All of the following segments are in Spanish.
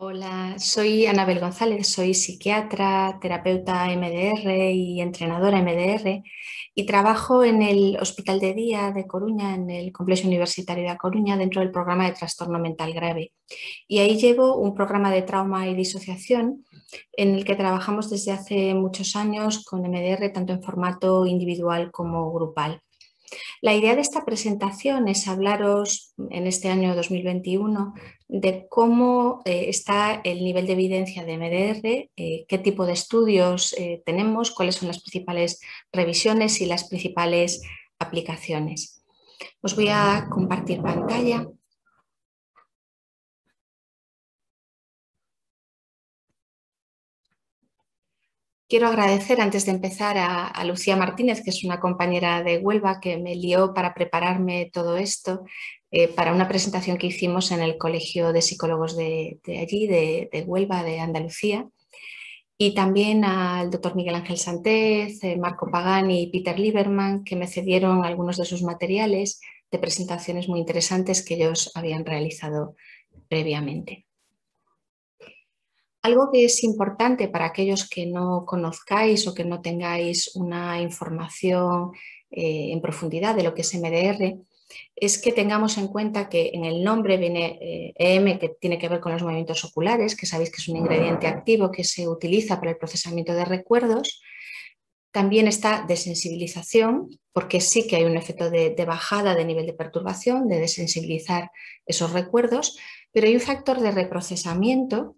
Hola, soy Anabel González, soy psiquiatra, terapeuta MDR y entrenadora MDR y trabajo en el Hospital de Día de Coruña, en el Complejo Universitario de Coruña, dentro del programa de trastorno mental grave. Y ahí llevo un programa de trauma y disociación en el que trabajamos desde hace muchos años con MDR, tanto en formato individual como grupal. La idea de esta presentación es hablaros en este año 2021 de cómo eh, está el nivel de evidencia de MDR, eh, qué tipo de estudios eh, tenemos, cuáles son las principales revisiones y las principales aplicaciones. Os voy a compartir pantalla. Quiero agradecer antes de empezar a, Lucía Martínez, que es una compañera de Huelva que me lió para prepararme todo esto eh, para una presentación que hicimos en el Colegio de Psicólogos de, allí, de, Huelva, de Andalucía. Y también al doctor Miguel Ángel Santés, eh, Marco Pagani y Peter Lieberman, que me cedieron algunos de sus materiales de presentaciones muy interesantes que ellos habían realizado previamente. Algo que es importante para aquellos que no conozcáis o que no tengáis una información eh, en profundidad de lo que es MDR es que tengamos en cuenta que en el nombre viene EM, eh, que tiene que ver con los movimientos oculares, que sabéis que es un ingrediente activo que se utiliza para el procesamiento de recuerdos. También está desensibilización, porque sí que hay un efecto de bajada de nivel de perturbación, de desensibilizar esos recuerdos, pero hay un factor de reprocesamiento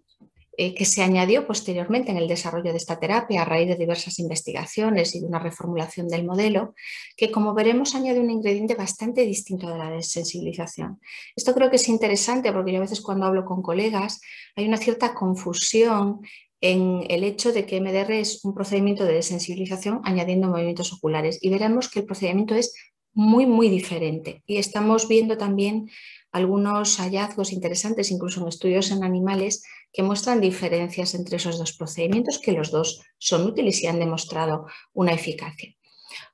eh, que se añadió posteriormente en el desarrollo de esta terapia a raíz de diversas investigaciones y de una reformulación del modelo, que como veremos añade un ingrediente bastante distinto de la desensibilización. Esto creo que es interesante porque yo a veces cuando hablo con colegas hay una cierta confusión en el hecho de que MDR es un procedimiento de desensibilización añadiendo movimientos oculares y veremos que el procedimiento es muy, muy diferente. Y estamos viendo también algunos hallazgos interesantes, incluso en estudios en animales, que muestran diferencias entre esos dos procedimientos, que los dos son útiles y han demostrado una eficacia.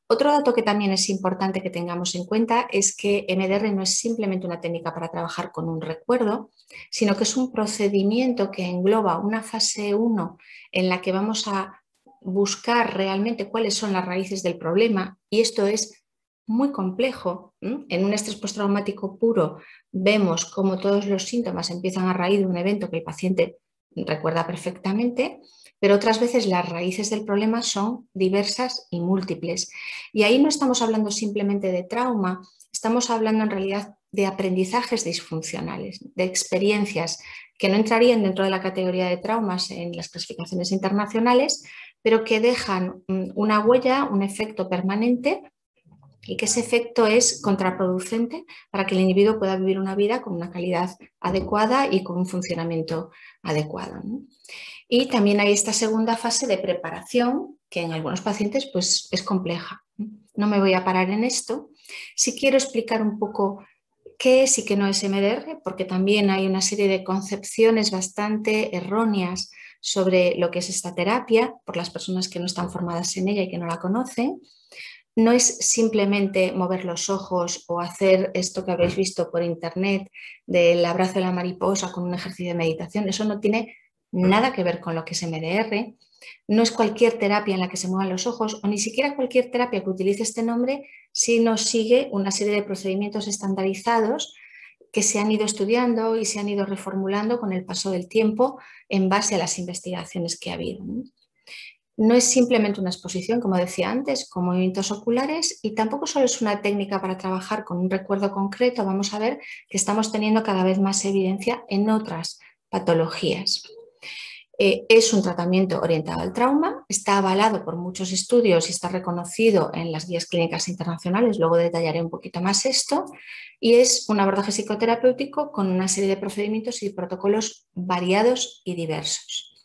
Otro dato que también es importante que tengamos en cuenta es que MDR no es simplemente una técnica para trabajar con un recuerdo, sino que es un procedimiento que engloba una fase 1 en la que vamos a buscar realmente cuáles son las raíces del problema y esto es muy complejo. En un estrés postraumático puro vemos cómo todos los síntomas empiezan a raíz de un evento que el paciente recuerda perfectamente, pero otras veces las raíces del problema son diversas y múltiples. Y ahí no estamos hablando simplemente de trauma, estamos hablando en realidad de aprendizajes disfuncionales, de experiencias que no entrarían dentro de la categoría de traumas en las clasificaciones internacionales, pero que dejan mm, una huella, un efecto permanente y que ese efecto es contraproducente para que el individuo pueda vivir una vida con una calidad adecuada y con un funcionamiento adecuado. Y también hay esta segunda fase de preparación que en algunos pacientes pues, es compleja. No me voy a parar en esto. Si quiero explicar un poco qué es y qué no es MDR, porque también hay una serie de concepciones bastante erróneas sobre lo que es esta terapia por las personas que no están formadas en ella y que no la conocen no es simplemente mover los ojos o hacer esto que habéis visto por internet del abrazo de la mariposa con un ejercicio de meditación. Eso no tiene nada que ver con lo que es MDR. No es cualquier terapia en la que se muevan los ojos o ni siquiera cualquier terapia que utilice este nombre, sino sigue una serie de procedimientos estandarizados que se han ido estudiando y se han ido reformulando con el paso del tiempo en base a las investigaciones que ha habido. No es simplemente una exposición, como decía antes, con movimientos oculares y tampoco solo es una técnica para trabajar con un recuerdo concreto. Vamos a ver que estamos teniendo cada vez más evidencia en otras patologías. Eh, es un tratamiento orientado al trauma, está avalado por muchos estudios y está reconocido en las guías clínicas internacionales, luego detallaré un poquito más esto, y es un abordaje psicoterapéutico con una serie de procedimientos y protocolos variados y diversos.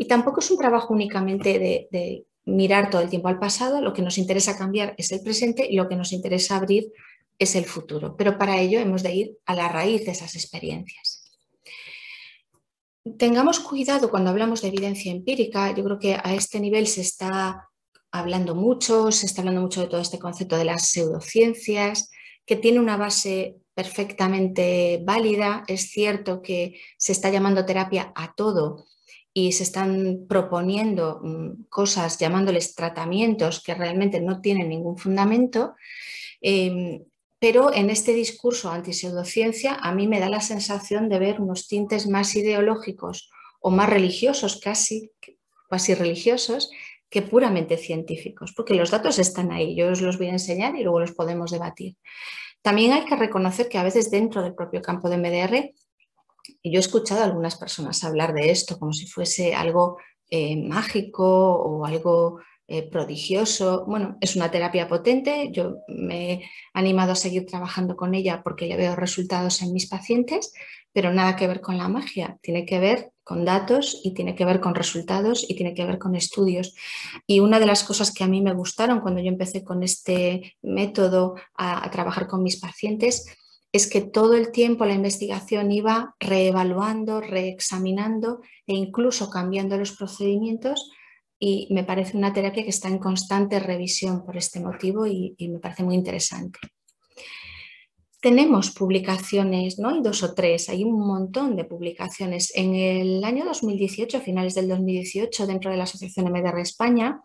Y tampoco es un trabajo únicamente de, mirar todo el tiempo al pasado, lo que nos interesa cambiar es el presente y lo que nos interesa abrir es el futuro. Pero para ello hemos de ir a la raíz de esas experiencias. Tengamos cuidado cuando hablamos de evidencia empírica. Yo creo que a este nivel se está hablando mucho, se está hablando mucho de todo este concepto de las pseudociencias, que tiene una base perfectamente válida. Es cierto que se está llamando terapia a todo y se están proponiendo mm, cosas llamándoles tratamientos que realmente no tienen ningún fundamento. Em, pero en este discurso anti-pseudociencia a mí me da la sensación de ver unos tintes más ideológicos o más religiosos, casi, casi religiosos, que puramente científicos, porque los datos están ahí, yo os los voy a enseñar y luego los podemos debatir. También hay que reconocer que a veces dentro del propio campo de MDR, yo he escuchado a algunas personas hablar de esto como si fuese algo eh, mágico o algo eh, prodigioso. Bueno, es una terapia potente, yo me he animado a seguir trabajando con ella porque le veo resultados en mis pacientes, pero nada que ver con la magia, tiene que ver con datos y tiene que ver con resultados y tiene que ver con estudios. Y una de las cosas que a mí me gustaron cuando yo empecé con este método a, a trabajar con mis pacientes es que todo el tiempo la investigación iba reevaluando, reexaminando e incluso cambiando los procedimientos y me parece una terapia que está en constante revisión por este motivo y, me parece muy interesante. Tenemos publicaciones, ¿no? Hay dos o tres, hay un montón de publicaciones. En el año 2018, a finales del 2018, dentro de la Asociación MDR España,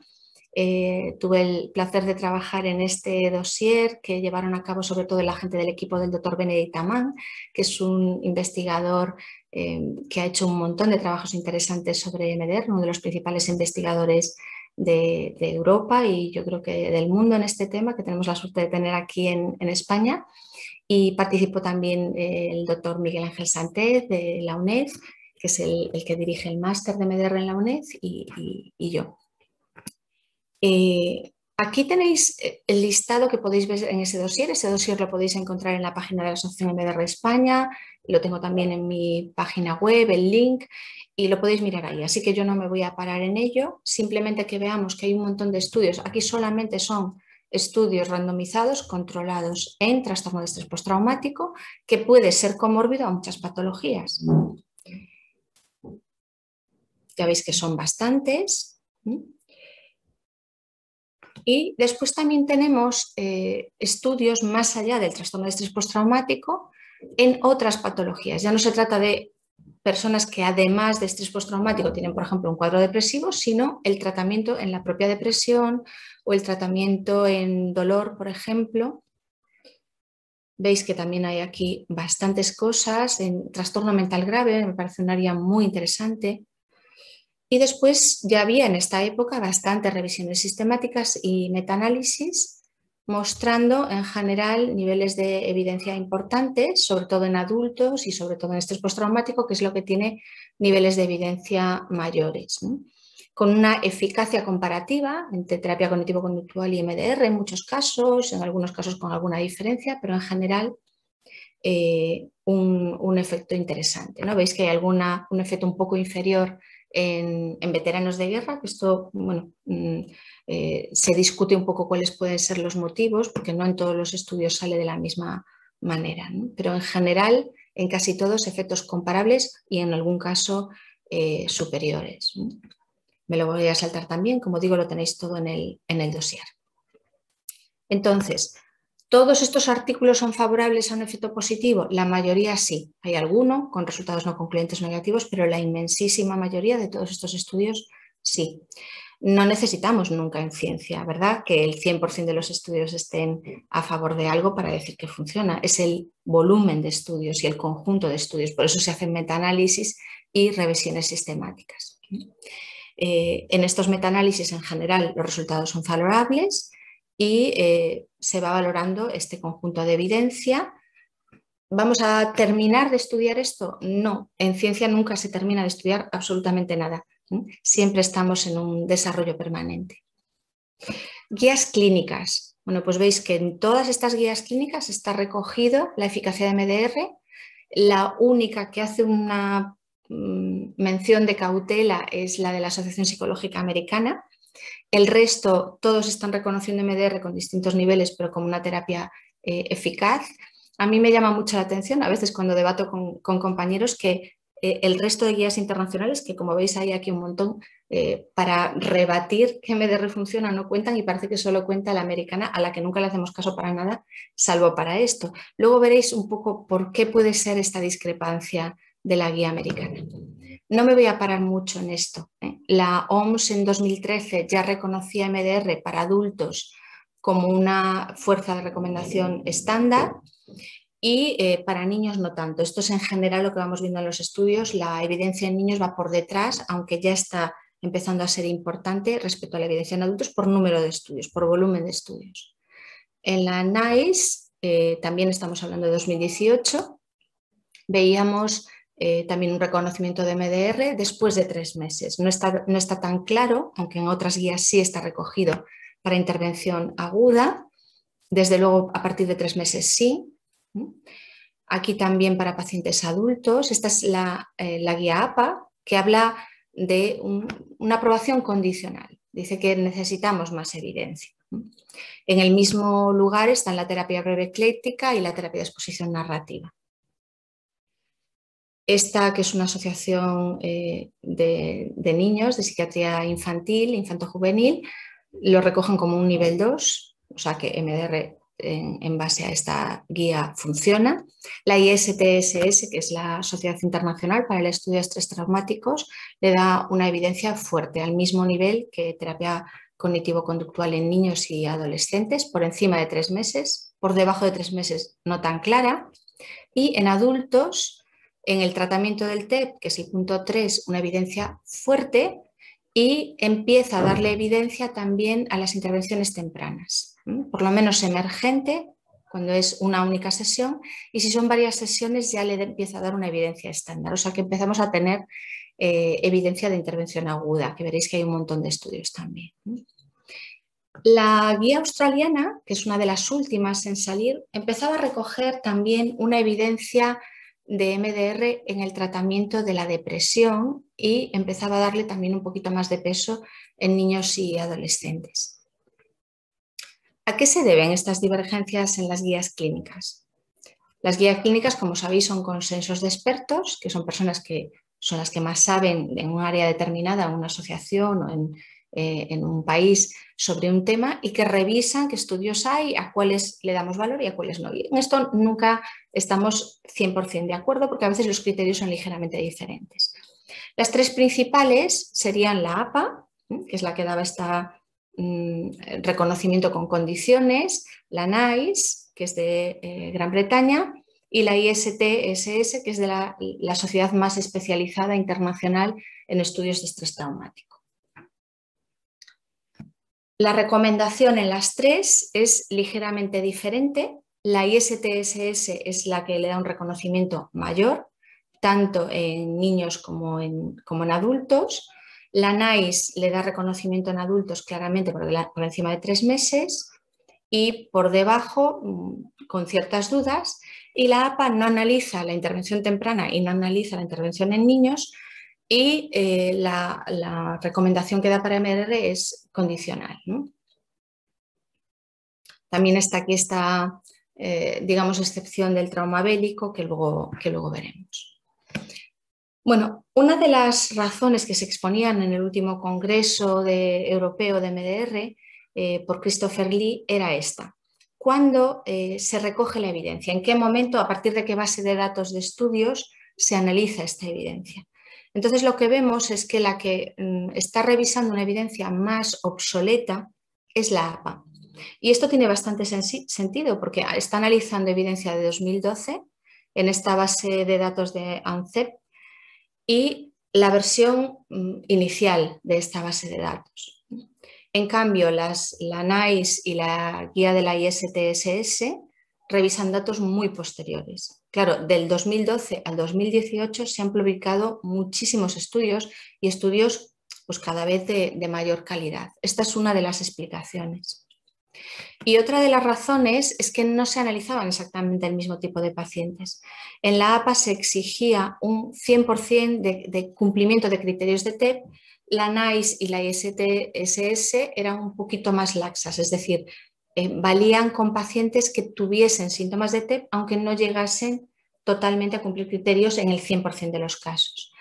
eh, tuve el placer de trabajar en este dossier que llevaron a cabo sobre todo la gente del equipo del doctor Benedict Amán, que es un investigador eh, que ha hecho un montón de trabajos interesantes sobre MDR, uno de los principales investigadores de, Europa y yo creo que del mundo en este tema, que tenemos la suerte de tener aquí en, España. Y participó también eh, el doctor Miguel Ángel Sánchez de la UNED, que es el, que dirige el máster de MDR en la UNED, y yo. Eh, aquí tenéis eh, el listado que podéis ver en ese dossier. Ese dossier lo podéis encontrar en la página de la Asociación MDR España. Lo tengo también en mi página web, el link, y lo podéis mirar ahí. Así que yo no me voy a parar en ello. Simplemente que veamos que hay un montón de estudios. Aquí solamente son estudios randomizados controlados en trastorno de estrés postraumático que puede ser comórbido a muchas patologías. Ya veis que son bastantes. Y después también tenemos eh, estudios más allá del trastorno de estrés postraumático en otras patologías. Ya no se trata de personas que además de estrés postraumático tienen, por ejemplo, un cuadro depresivo, sino el tratamiento en la propia depresión o el tratamiento en dolor, por ejemplo. Veis que también hay aquí bastantes cosas. En trastorno mental grave me parece un área muy interesante. Y después ya había en esta época bastantes revisiones sistemáticas y metaanálisis mostrando en general niveles de evidencia importantes, sobre todo en adultos y sobre todo en estrés postraumático, que es lo que tiene niveles de evidencia mayores. Con una eficacia comparativa entre terapia cognitivo-conductual y MDR en muchos casos, en algunos casos con alguna diferencia, pero en general eh, un, efecto interesante. ¿no? Veis que hay alguna, un efecto un poco inferior en, veteranos de guerra, que esto bueno, mm, eh, se discute un poco cuáles pueden ser los motivos, porque no en todos los estudios sale de la misma manera, pero en general en casi todos efectos comparables y en algún caso eh, superiores. Me lo voy a saltar también, como digo, lo tenéis todo en el, en el dossier. Entonces, ¿Todos estos artículos son favorables a un efecto positivo? La mayoría sí. Hay alguno con resultados no concluyentes negativos, pero la inmensísima mayoría de todos estos estudios sí. No necesitamos nunca en ciencia, ¿verdad? Que el 100% de los estudios estén a favor de algo para decir que funciona. Es el volumen de estudios y el conjunto de estudios. Por eso se hacen metaanálisis y revisiones sistemáticas. Eh, en estos metaanálisis en general los resultados son favorables y eh, se va valorando este conjunto de evidencia. ¿Vamos a terminar de estudiar esto? No, en ciencia nunca se termina de estudiar absolutamente nada. Siempre estamos en un desarrollo permanente. Guías clínicas. Bueno, pues veis que en todas estas guías clínicas está recogido la eficacia de MDR. La única que hace una mm, mención de cautela es la de la Asociación Psicológica Americana, el resto, todos están reconociendo MDR con distintos niveles, pero como una terapia eh, eficaz. A mí me llama mucho la atención, a veces cuando debato con, compañeros, que eh, el resto de guías internacionales, que como veis hay aquí un montón, eh, para rebatir que MDR funciona no cuentan y parece que solo cuenta la americana, a la que nunca le hacemos caso para nada, salvo para esto. Luego veréis un poco por qué puede ser esta discrepancia de la guía americana. No me voy a parar mucho en esto. ¿eh? La OMS en 2013 ya reconocía MDR para adultos como una fuerza de recomendación estándar y eh, para niños no tanto. Esto es en general lo que vamos viendo en los estudios. La evidencia en niños va por detrás, aunque ya está empezando a ser importante respecto a la evidencia en adultos por número de estudios, por volumen de estudios. En la NICE, eh, también estamos hablando de 2018, veíamos eh, también un reconocimiento de MDR después de tres meses. No está, no está tan claro, aunque en otras guías sí está recogido para intervención aguda. Desde luego, a partir de tres meses sí, Aquí también para pacientes adultos, esta es la, eh, guía APA que habla de una aprobación condicional. Dice que necesitamos más evidencia. En el mismo lugar están la terapia breve ecléctica y la terapia de exposición narrativa. Esta, que es una asociación eh, de, niños de psiquiatría infantil, infanto-juvenil, lo recogen como un nivel 2, o sea que MDR en, base a esta guía funciona. La ISTSS, que es la Sociedad Internacional para el Estudio de Estrés Traumáticos, le da una evidencia fuerte, al mismo nivel que terapia cognitivo-conductual en niños y adolescentes, por encima de tres meses, por debajo de tres meses no tan clara, y en adultos, en el tratamiento del TEP, que es el punto 3, una evidencia fuerte, y empieza a darle evidencia también a las intervenciones tempranas por lo menos emergente cuando es una única sesión y si son varias sesiones ya le empieza a dar una evidencia estándar, o sea que empezamos a tener eh, evidencia de intervención aguda, que veréis que hay un montón de estudios también. La guía australiana, que es una de las últimas en salir, empezaba a recoger también una evidencia de MDR en el tratamiento de la depresión y empezaba a darle también un poquito más de peso en niños y adolescentes. ¿A qué se deben estas divergencias en las guías clínicas? Las guías clínicas, como sabéis, son consensos de expertos, que son personas que son las que más saben en un área determinada, en una asociación o en, eh, un país sobre un tema y que revisan qué estudios hay, a cuáles le damos valor y a cuáles no. Y en esto nunca estamos 100% de acuerdo porque a veces los criterios son ligeramente diferentes. Las tres principales serían la APA, que es la que daba esta Mm, reconocimiento con condiciones, la NICE, que es de eh, Gran Bretaña, y la ISTSS, que es de la, la, sociedad más especializada internacional en estudios de estrés traumático. La recomendación en las tres es ligeramente diferente. La ISTSS es la que le da un reconocimiento mayor, tanto en niños como en, adultos. La NICE le da reconocimiento en adultos claramente por, encima de tres meses y por debajo mm, con ciertas dudas. Y la APA no analiza la intervención temprana y no analiza la intervención en niños y eh, la, recomendación que da para MDR es condicional. También está aquí esta, eh, digamos, excepción del trauma bélico que luego, que luego veremos. Bueno, una de las razones que se exponían en el último Congreso Europeo de MDR eh, por Christopher Lee era esta. ¿Cuándo se recoge la evidencia? ¿En qué momento, a partir de qué base de datos de estudios, se analiza esta evidencia? Entonces lo que vemos es que la que mm, está revisando una evidencia más obsoleta es la APA. Y esto tiene bastante sentido porque está analizando evidencia de 2012 en esta base de datos de ANCEP y la versión mm, inicial de esta base de datos. En cambio, las, la NICE y la guía de la ISTSS revisan datos muy posteriores. Claro, del 2012 al 2018 se han publicado muchísimos estudios y estudios pues, cada vez de mayor calidad. Esta es una de las explicaciones. Y otra de las razones es que no se analizaban exactamente el mismo tipo de pacientes. En la APA se exigía un 100% de, cumplimiento de criterios de TEP, la NICE y la ISTSS eran un poquito más laxas, es decir, eh, valían con pacientes que tuviesen síntomas de TEP aunque no llegasen totalmente a cumplir criterios en el 100% de los casos.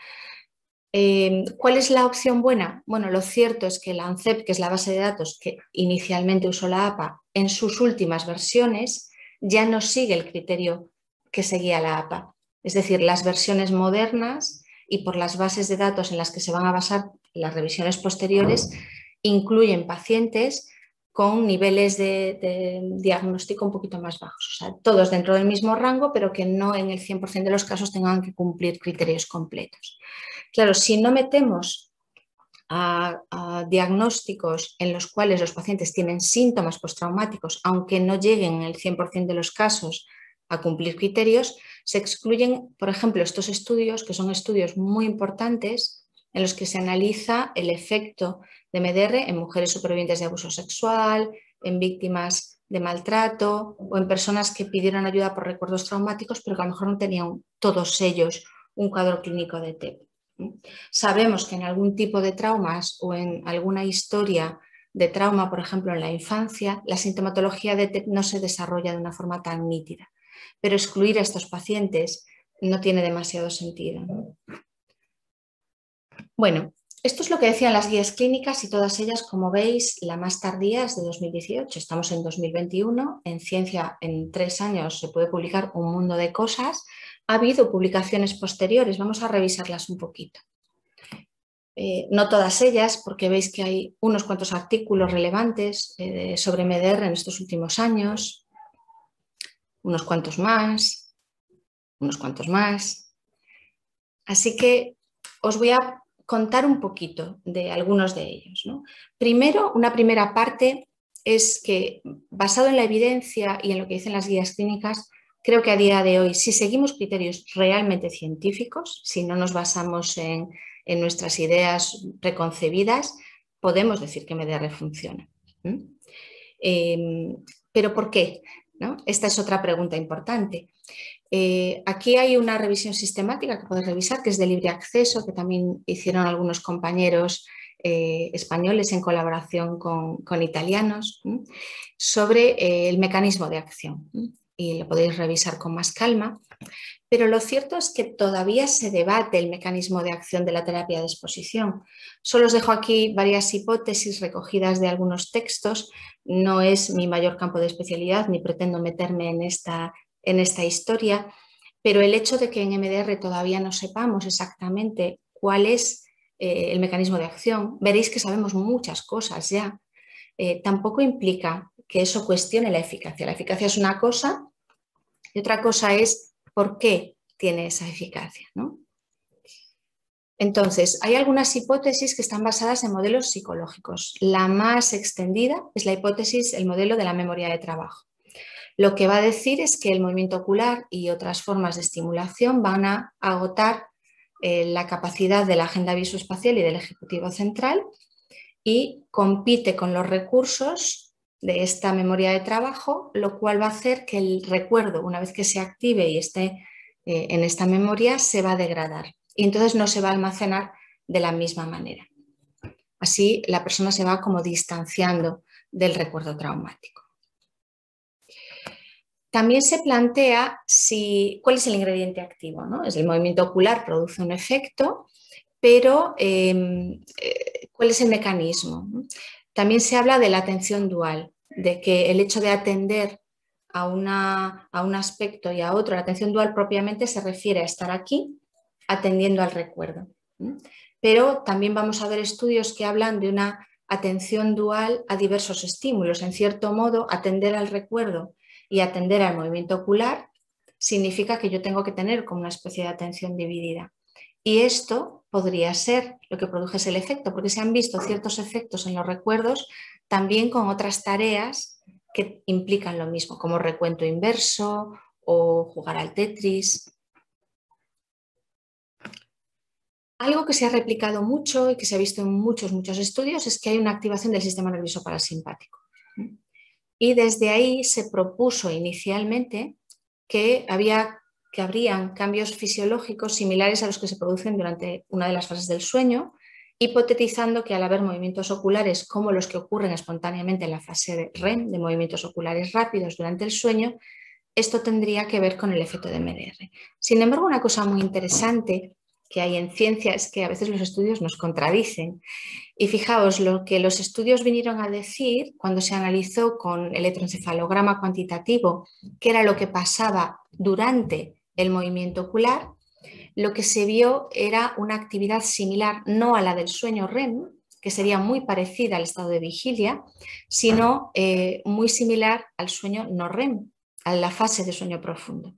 Eh, ¿Cuál es la opción buena? Bueno, lo cierto es que la ANCEP, que es la base de datos que inicialmente usó la APA, en sus últimas versiones ya no sigue el criterio que seguía la APA. Es decir, las versiones modernas y por las bases de datos en las que se van a basar las revisiones posteriores incluyen pacientes con niveles de, diagnóstico un poquito más bajos. O sea, todos dentro del mismo rango, pero que no en el 100% de los casos tengan que cumplir criterios completos. Claro, si no metemos a, diagnósticos en los cuales los pacientes tienen síntomas postraumáticos, aunque no lleguen en el 100% de los casos a cumplir criterios, se excluyen, por ejemplo, estos estudios, que son estudios muy importantes, en los que se analiza el efecto de MDR en mujeres supervivientes de abuso sexual, en víctimas de maltrato o en personas que pidieron ayuda por recuerdos traumáticos, pero que a lo mejor no tenían todos ellos un cuadro clínico de TEP. Sabemos que en algún tipo de traumas o en alguna historia de trauma, por ejemplo, en la infancia, la sintomatología de TEP no se desarrolla de una forma tan nítida, pero excluir a estos pacientes no tiene demasiado sentido. Bueno, esto es lo que decían las guías clínicas y todas ellas, como veis, la más tardía es de 2018, estamos en 2021, en ciencia en tres años se puede publicar un mundo de cosas, ha habido publicaciones posteriores, vamos a revisarlas un poquito. Eh, no todas ellas, porque veis que hay unos cuantos artículos relevantes eh, sobre MDR en estos últimos años, unos cuantos más, unos cuantos más. Así que os voy a contar un poquito de algunos de ellos. Primero, una primera parte es que basado en la evidencia y en lo que dicen las guías clínicas, creo que a día de hoy, si seguimos criterios realmente científicos, si no nos basamos en, nuestras ideas preconcebidas, podemos decir que MDR funciona. Em, ¿Pero por qué? Esta es otra pregunta importante. Eh, aquí hay una revisión sistemática que podéis revisar, que es de libre acceso, que también hicieron algunos compañeros eh, españoles en colaboración con, italianos, sobre eh, el mecanismo de acción. Y lo podéis revisar con más calma. Pero lo cierto es que todavía se debate el mecanismo de acción de la terapia de exposición. Solo os dejo aquí varias hipótesis recogidas de algunos textos. No es mi mayor campo de especialidad, ni pretendo meterme en esta en esta historia, pero el hecho de que en MDR todavía no sepamos exactamente cuál es eh, el mecanismo de acción, veréis que sabemos muchas cosas ya, eh, tampoco implica que eso cuestione la eficacia. La eficacia es una cosa y otra cosa es por qué tiene esa eficacia. Entonces, hay algunas hipótesis que están basadas en modelos psicológicos. La más extendida es la hipótesis, el modelo de la memoria de trabajo. Lo que va a decir es que el movimiento ocular y otras formas de estimulación van a agotar eh, la capacidad de la agenda visoespacial y del ejecutivo central y compite con los recursos de esta memoria de trabajo, lo cual va a hacer que el recuerdo, una vez que se active y esté eh, en esta memoria, se va a degradar y entonces no se va a almacenar de la misma manera. Así la persona se va como distanciando del recuerdo traumático. También se plantea si, cuál es el ingrediente activo. ¿no? Es el movimiento ocular, produce un efecto, pero em, eh, ¿cuál es el mecanismo? También se habla de la atención dual, de que el hecho de atender a, una, a un aspecto y a otro, la atención dual propiamente se refiere a estar aquí atendiendo al recuerdo. Pero también vamos a ver estudios que hablan de una atención dual a diversos estímulos. En cierto modo, atender al recuerdo y atender al movimiento ocular significa que yo tengo que tener como una especie de atención dividida. Y esto podría ser lo que produce el efecto, porque se han visto ciertos efectos en los recuerdos también con otras tareas que implican lo mismo, como recuento inverso o jugar al Tetris. Algo que se ha replicado mucho y que se ha visto en muchos, muchos estudios es que hay una activación del sistema nervioso parasimpático. Y desde ahí se propuso inicialmente que, había, que habrían cambios fisiológicos similares a los que se producen durante una de las fases del sueño, hipotetizando que al haber movimientos oculares como los que ocurren espontáneamente en la fase de REM, de movimientos oculares rápidos durante el sueño, esto tendría que ver con el efecto de MDR. Sin embargo, una cosa muy interesante que hay en ciencia es que a veces los estudios nos contradicen. Y fijaos, lo que los estudios vinieron a decir cuando se analizó con electroencefalograma cuantitativo, qué era lo que pasaba durante el movimiento ocular, lo que se vio era una actividad similar no a la del sueño REM, que sería muy parecida al estado de vigilia, sino eh, muy similar al sueño no REM, a la fase de sueño profundo.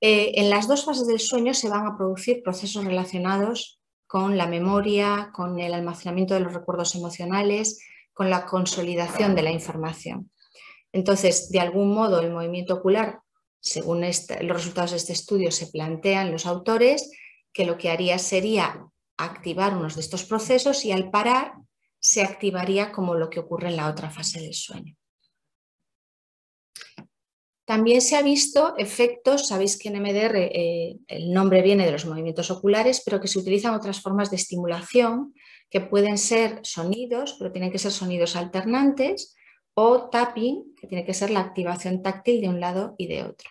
Eh, en las dos fases del sueño se van a producir procesos relacionados con la memoria, con el almacenamiento de los recuerdos emocionales, con la consolidación de la información. Entonces, de algún modo, el movimiento ocular, según los resultados de este estudio, se plantean los autores que lo que haría sería activar unos de estos procesos y al parar se activaría como lo que ocurre en la otra fase del sueño. También se ha visto efectos, sabéis que en MDR eh, el nombre viene de los movimientos oculares, pero que se utilizan otras formas de estimulación que pueden ser sonidos, pero tienen que ser sonidos alternantes, o tapping, que tiene que ser la activación táctil de un lado y de otro.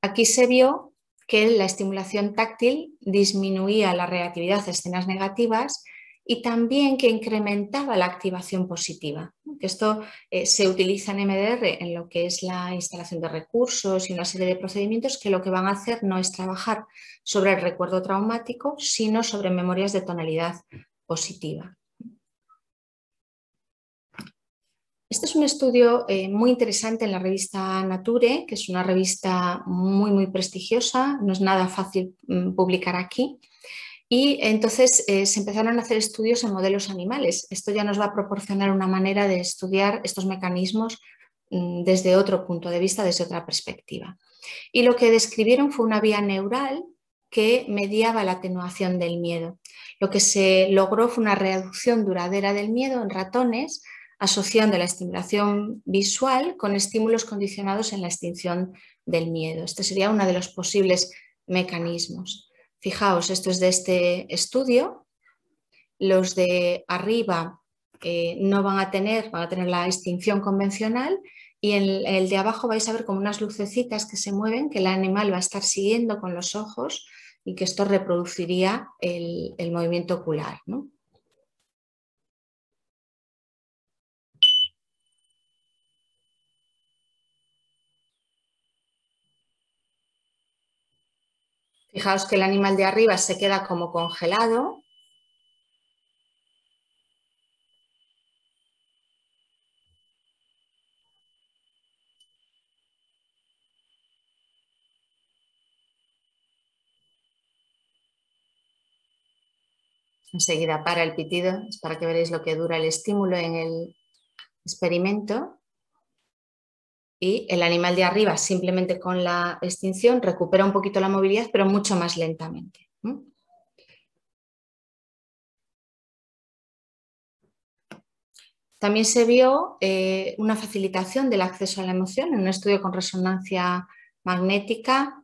Aquí se vio que la estimulación táctil disminuía la reactividad a escenas negativas y también que incrementaba la activación positiva. Esto eh, se utiliza en MDR en lo que es la instalación de recursos y una serie de procedimientos que lo que van a hacer no es trabajar sobre el recuerdo traumático, sino sobre memorias de tonalidad positiva. Este es un estudio eh, muy interesante en la revista Nature, que es una revista muy, muy prestigiosa, no es nada fácil mm, publicar aquí. Y entonces eh, se empezaron a hacer estudios en modelos animales. Esto ya nos va a proporcionar una manera de estudiar estos mecanismos mm, desde otro punto de vista, desde otra perspectiva. Y lo que describieron fue una vía neural que mediaba la atenuación del miedo. Lo que se logró fue una reducción duradera del miedo en ratones, asociando la estimulación visual con estímulos condicionados en la extinción del miedo. Este sería uno de los posibles mecanismos. Fijaos, esto es de este estudio. Los de arriba eh, no van a tener, van a tener la extinción convencional y en el, de abajo vais a ver como unas lucecitas que se mueven, que el animal va a estar siguiendo con los ojos y que esto reproduciría el, el movimiento ocular. ¿no? Fijaos que el animal de arriba se queda como congelado. Enseguida para el pitido, es para que veáis lo que dura el estímulo en el experimento y el animal de arriba simplemente con la extinción recupera un poquito la movilidad, pero mucho más lentamente. También se vio eh, una facilitación del acceso a la emoción en un estudio con resonancia magnética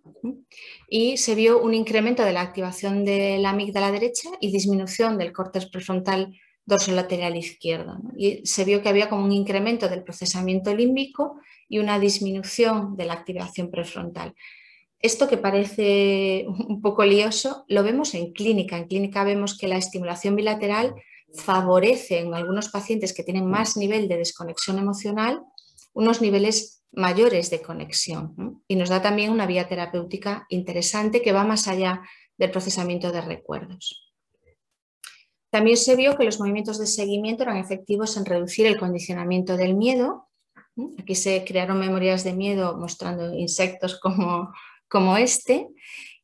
y se vio un incremento de la activación de la amígdala derecha y disminución del córtex prefrontal dorsolateral izquierdo. Y se vio que había como un incremento del procesamiento límbico y una disminución de la activación prefrontal. Esto que parece un poco lioso lo vemos en clínica. En clínica vemos que la estimulación bilateral favorece en algunos pacientes que tienen más nivel de desconexión emocional unos niveles mayores de conexión y nos da también una vía terapéutica interesante que va más allá del procesamiento de recuerdos. También se vio que los movimientos de seguimiento eran efectivos en reducir el condicionamiento del miedo Aquí se crearon memorias de miedo mostrando insectos como, como este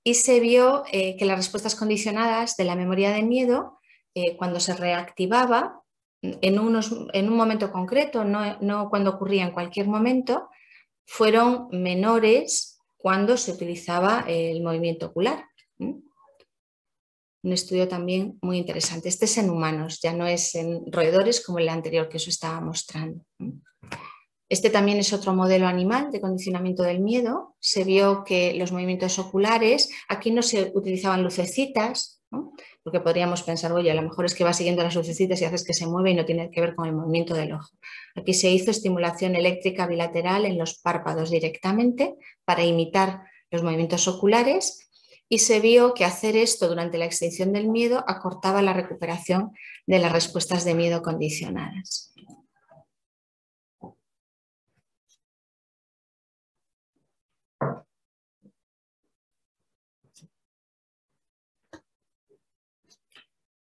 y se vio eh, que las respuestas condicionadas de la memoria de miedo, eh, cuando se reactivaba en, unos, en, un momento concreto, no, no cuando ocurría en cualquier momento, fueron menores cuando se utilizaba el movimiento ocular. Un estudio también muy interesante. Este es en humanos, ya no es en roedores como el anterior que eso estaba mostrando. Este también es otro modelo animal de condicionamiento del miedo. Se vio que los movimientos oculares, aquí no se utilizaban lucecitas, Porque podríamos pensar, oye, a lo mejor es que va siguiendo las lucecitas y haces que se mueve y no tiene que ver con el movimiento del ojo. Aquí se hizo estimulación eléctrica bilateral en los párpados directamente para imitar los movimientos oculares y se vio que hacer esto durante la extinción del miedo acortaba la recuperación de las respuestas de miedo condicionadas.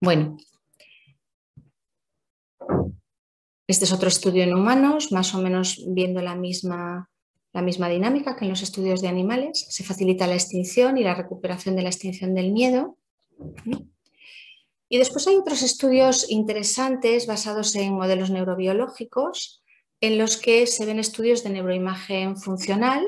Bueno, este es otro estudio en humanos, más o menos viendo la misma, la misma dinámica que en los estudios de animales. Se facilita la extinción y la recuperación de la extinción del miedo. Y después hay otros estudios interesantes basados en modelos neurobiológicos en los que se ven estudios de neuroimagen funcional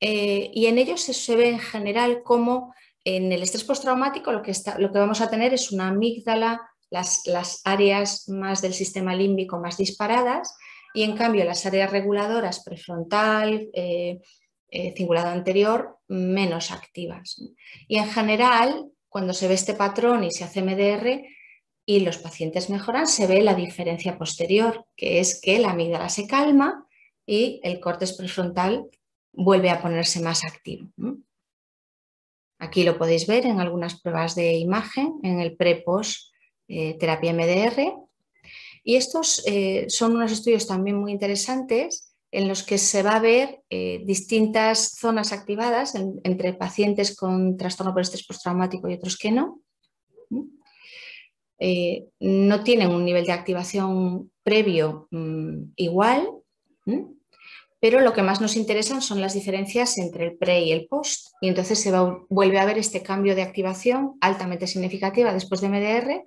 eh, y en ellos se ve en general cómo en el estrés postraumático lo que, lo que vamos a tener es una amígdala, las, áreas más del sistema límbico más disparadas y en cambio las áreas reguladoras prefrontal, eh, eh, cingulado anterior, menos activas. Y en general, cuando se ve este patrón y se hace MDR y los pacientes mejoran, se ve la diferencia posterior, que es que la amígdala se calma y el córtex prefrontal vuelve a ponerse más activo. Aquí lo podéis ver en algunas pruebas de imagen, en el pre-post eh, terapia MDR. Y estos eh, son unos estudios también muy interesantes en los que se va a ver eh, distintas zonas activadas entre pacientes con trastorno por estrés postraumático y otros que no. no tienen un nivel de activación previo mm, igual, pero lo que más nos interesan son las diferencias entre el pre y el post. Y entonces se vuelve a ver este cambio de activación altamente significativa después de MDR,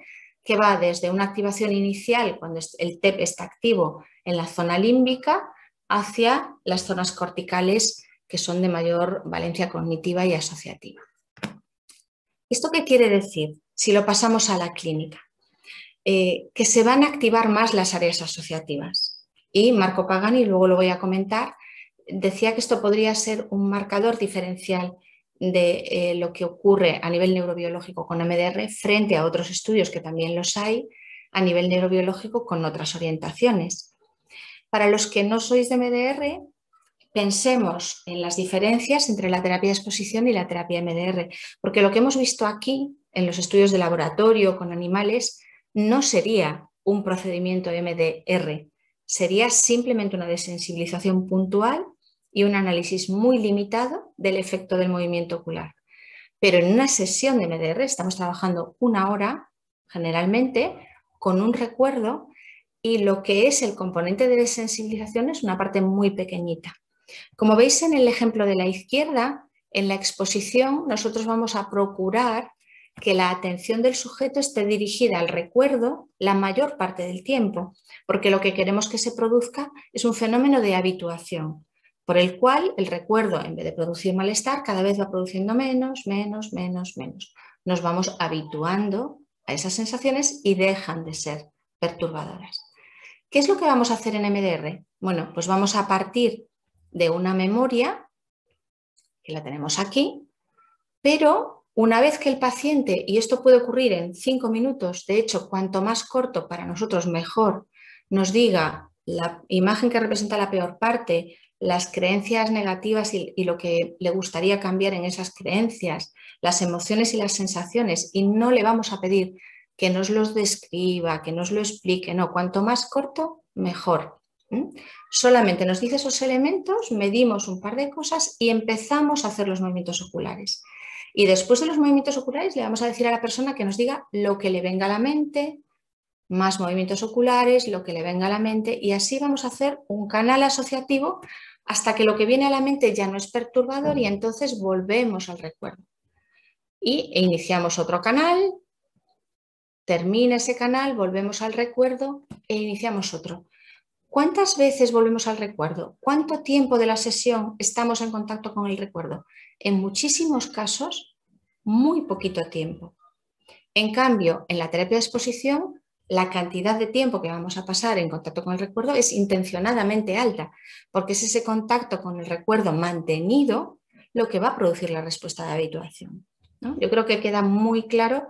que va desde una activación inicial, cuando el TEP está activo en la zona límbica, hacia las zonas corticales que son de mayor valencia cognitiva y asociativa. ¿Esto qué quiere decir si lo pasamos a la clínica? Eh, que se van a activar más las áreas asociativas. Y Marco Pagani, luego lo voy a comentar, decía que esto podría ser un marcador diferencial de eh, lo que ocurre a nivel neurobiológico con MDR frente a otros estudios que también los hay a nivel neurobiológico con otras orientaciones. Para los que no sois de MDR, pensemos en las diferencias entre la terapia de exposición y la terapia MDR, porque lo que hemos visto aquí en los estudios de laboratorio con animales no sería un procedimiento MDR, sería simplemente una desensibilización puntual y un análisis muy limitado del efecto del movimiento ocular. Pero en una sesión de MDR estamos trabajando una hora, generalmente, con un recuerdo y lo que es el componente de desensibilización es una parte muy pequeñita. Como veis en el ejemplo de la izquierda, en la exposición nosotros vamos a procurar que la atención del sujeto esté dirigida al recuerdo la mayor parte del tiempo, porque lo que queremos que se produzca es un fenómeno de habituación, por el cual el recuerdo, en vez de producir malestar, cada vez va produciendo menos, menos, menos, menos. Nos vamos habituando a esas sensaciones y dejan de ser perturbadoras. ¿Qué es lo que vamos a hacer en MDR? Bueno, pues vamos a partir de una memoria, que la tenemos aquí, pero una vez que el paciente, y esto puede ocurrir en cinco minutos, de hecho, cuanto más corto para nosotros mejor, nos diga la imagen que representa la peor parte, las creencias negativas y, lo que le gustaría cambiar en esas creencias, las emociones y las sensaciones, y no le vamos a pedir que nos los describa, que nos lo explique, no, cuanto más corto, mejor. Solamente nos dice esos elementos, medimos un par de cosas y empezamos a hacer los movimientos oculares. Y después de los movimientos oculares le vamos a decir a la persona que nos diga lo que le venga a la mente, más movimientos oculares, lo que le venga a la mente y así vamos a hacer un canal asociativo hasta que lo que viene a la mente ya no es perturbador y entonces volvemos al recuerdo. Y iniciamos otro canal, termina ese canal, volvemos al recuerdo e iniciamos otro. ¿Cuántas veces volvemos al recuerdo? ¿Cuánto tiempo de la sesión estamos en contacto con el recuerdo? En muchísimos casos, muy poquito tiempo. En cambio, en la terapia de exposición, la cantidad de tiempo que vamos a pasar en contacto con el recuerdo es intencionadamente alta, porque es ese contacto con el recuerdo mantenido lo que va a producir la respuesta de habituación. Yo creo que queda muy claro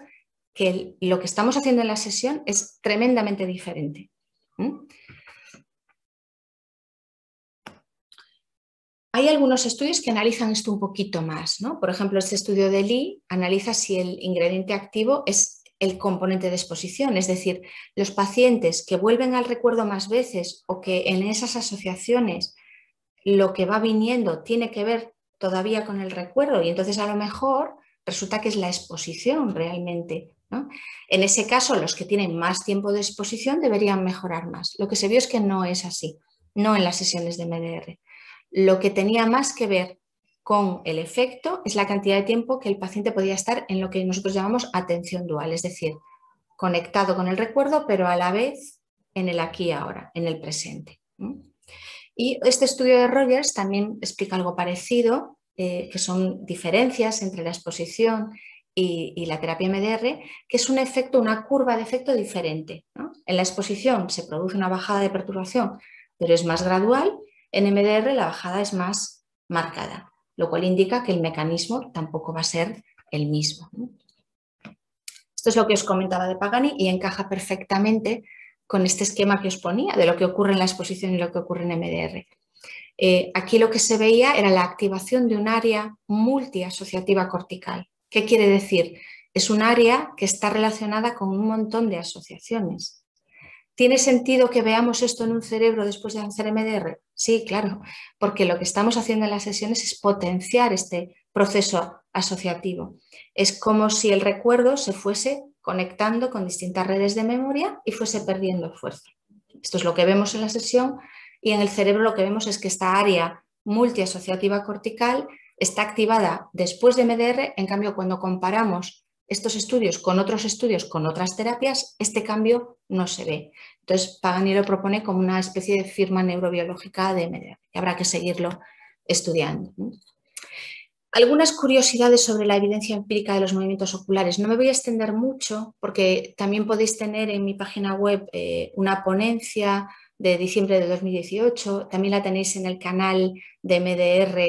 que lo que estamos haciendo en la sesión es tremendamente diferente. Hay algunos estudios que analizan esto un poquito más. ¿no? Por ejemplo, este estudio de Lee analiza si el ingrediente activo es el componente de exposición, es decir, los pacientes que vuelven al recuerdo más veces o que en esas asociaciones lo que va viniendo tiene que ver todavía con el recuerdo y entonces a lo mejor resulta que es la exposición realmente. En ese caso, los que tienen más tiempo de exposición deberían mejorar más. Lo que se vio es que no es así, no en las sesiones de MDR. Lo que tenía más que ver con el efecto es la cantidad de tiempo que el paciente podía estar en lo que nosotros llamamos atención dual, es decir, conectado con el recuerdo, pero a la vez en el aquí y ahora, en el presente. Y este estudio de Rogers también explica algo parecido, eh, que son diferencias entre la exposición y, la terapia MDR, que es un efecto, una curva de efecto diferente. En la exposición se produce una bajada de perturbación, pero es más gradual. En MDR la bajada es más marcada, lo cual indica que el mecanismo tampoco va a ser el mismo. Esto es lo que os comentaba de Pagani y encaja perfectamente con este esquema que os ponía de lo que ocurre en la exposición y lo que ocurre en MDR. Eh, aquí lo que se veía era la activación de un área multiasociativa cortical. ¿Qué quiere decir? Es un área que está relacionada con un montón de asociaciones. ¿Tiene sentido que veamos esto en un cerebro después de hacer MDR? Sí, claro, porque lo que estamos haciendo en las sesiones es potenciar este proceso asociativo. Es como si el recuerdo se fuese conectando con distintas redes de memoria y fuese perdiendo fuerza. Esto es lo que vemos en la sesión y en el cerebro lo que vemos es que esta área multiasociativa cortical está activada después de MDR, en cambio cuando comparamos estos estudios con otros estudios, con otras terapias, este cambio no se ve. Entonces, Pagani lo propone como una especie de firma neurobiológica de MDR y habrá que seguirlo estudiando. Algunas curiosidades sobre la evidencia empírica de los movimientos oculares. No me voy a extender mucho porque también podéis tener en mi página web eh, una ponencia de diciembre de 2018. También la tenéis en el canal de MDR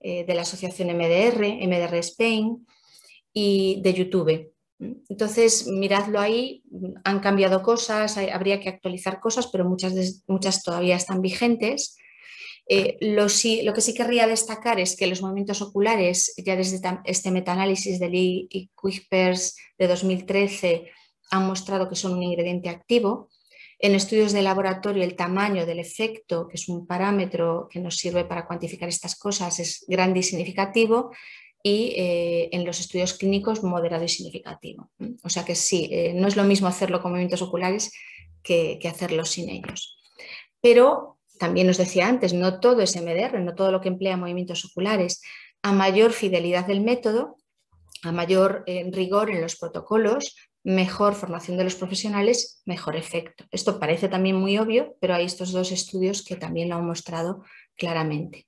eh, de la asociación MDR, MDR Spain y de YouTube. Entonces, miradlo ahí, han cambiado cosas, habría que actualizar cosas, pero muchas, muchas todavía están vigentes. Eh, lo, lo, que sí querría destacar es que los movimientos oculares, ya desde este metaanálisis de Lee y Quispers de 2013, han mostrado que son un ingrediente activo en estudios de laboratorio, el tamaño del efecto, que es un parámetro que nos sirve para cuantificar estas cosas, es grande y significativo, y eh, en los estudios clínicos moderado y significativo. O sea que sí, eh, no es lo mismo hacerlo con movimientos oculares que, hacerlo sin ellos. Pero también os decía antes, no todo es MDR, no todo lo que emplea movimientos oculares. A mayor fidelidad del método, a mayor eh, rigor en los protocolos, mejor formación de los profesionales, mejor efecto. Esto parece también muy obvio, pero hay estos dos estudios que también lo han mostrado claramente.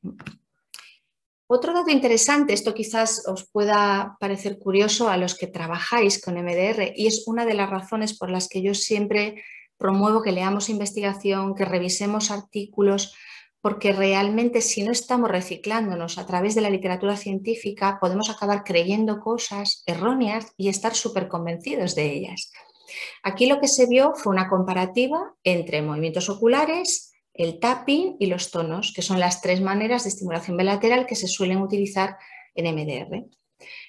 Otro dato interesante, esto quizás os pueda parecer curioso a los que trabajáis con MDR y es una de las razones por las que yo siempre promuevo que leamos investigación, que revisemos artículos, porque realmente si no estamos reciclándonos a través de la literatura científica, podemos acabar creyendo cosas erróneas y estar súper convencidos de ellas. Aquí lo que se vio fue una comparativa entre movimientos oculares, el tapping y los tonos, que son las tres maneras de estimulación bilateral que se suelen utilizar en MDR.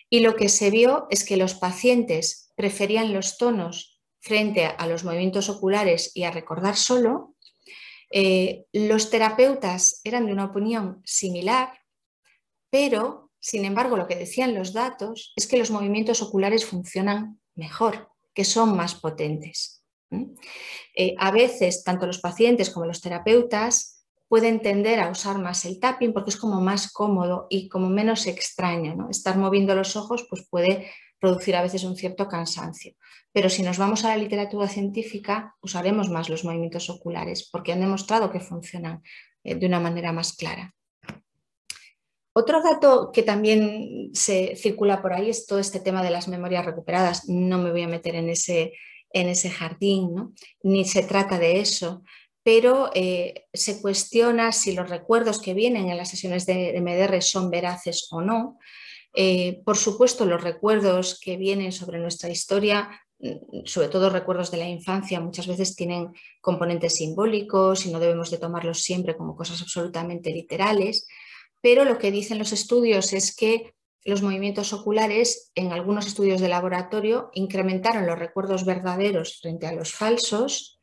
Y lo que se vio es que los pacientes preferían los tonos frente a los movimientos oculares y a recordar solo, eh, los terapeutas eran de una opinión similar, pero, sin embargo, lo que decían los datos es que los movimientos oculares funcionan mejor, que son más potentes. Eh, a veces, tanto los pacientes como los terapeutas pueden tender a usar más el tapping porque es como más cómodo y como menos extraño. Estar moviendo los ojos pues puede producir a veces un cierto cansancio. Pero si nos vamos a la literatura científica, usaremos más los movimientos oculares porque han demostrado que funcionan eh, de una manera más clara. Otro dato que también se circula por ahí es todo este tema de las memorias recuperadas. No me voy a meter en ese, en ese jardín, ni se trata de eso, pero eh, se cuestiona si los recuerdos que vienen en las sesiones de, de MDR son veraces o no. Eh, por supuesto, los recuerdos que vienen sobre nuestra historia mm, sobre todo recuerdos de la infancia, muchas veces tienen componentes simbólicos y no debemos de tomarlos siempre como cosas absolutamente literales, pero lo que dicen los estudios es que los movimientos oculares en algunos estudios de laboratorio incrementaron los recuerdos verdaderos frente a los falsos.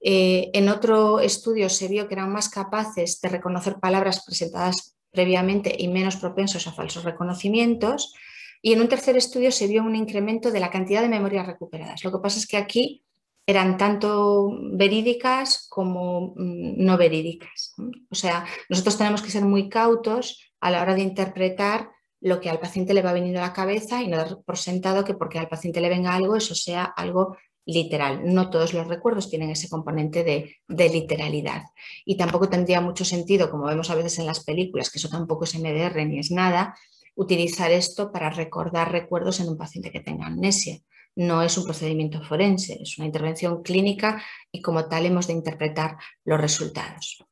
Eh, en otro estudio se vio que eran más capaces de reconocer palabras presentadas previamente y menos propensos a falsos reconocimientos. Y en un tercer estudio se vio un incremento de la cantidad de memorias recuperadas. Lo que pasa es que aquí eran tanto verídicas como mm, no verídicas. O sea, nosotros tenemos que ser muy cautos a la hora de interpretar lo que al paciente le va veniendo a la cabeza y no dar por sentado que porque al paciente le venga algo, eso sea algo literal. No todos los recuerdos tienen ese componente de, de, literalidad. Y tampoco tendría mucho sentido, como vemos a veces en las películas, que eso tampoco es MDR ni es nada, utilizar esto para recordar recuerdos en un paciente que tenga amnesia. No es un procedimiento forense, es una intervención clínica y como tal hemos de interpretar los resultados.